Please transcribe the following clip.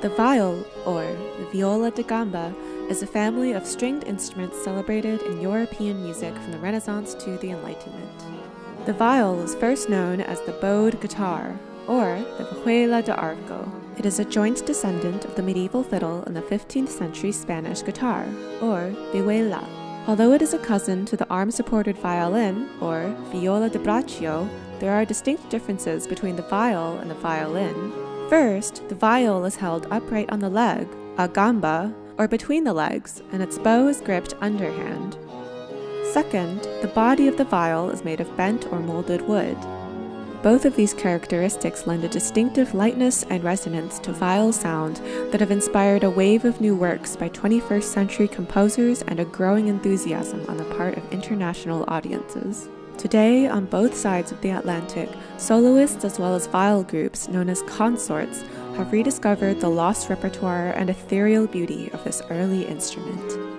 The viol, or viola da gamba, is a family of stringed instruments celebrated in European music from the Renaissance to the Enlightenment. The viol is first known as the bowed guitar, or the vihuela de arco. It is a joint descendant of the medieval fiddle and the 15th century Spanish guitar, or vihuela. Although it is a cousin to the arm-supported violin, or viola da braccio, there are distinct differences between the viol and the violin. First, the viol is held upright on the leg, a gamba, or between the legs, and its bow is gripped underhand. Second, the body of the viol is made of bent or molded wood. Both of these characteristics lend a distinctive lightness and resonance to viol sound that have inspired a wave of new works by 21st century composers and a growing enthusiasm on the part of international audiences. Today, on both sides of the Atlantic, soloists as well as viol groups known as consorts have rediscovered the lost repertoire and ethereal beauty of this early instrument.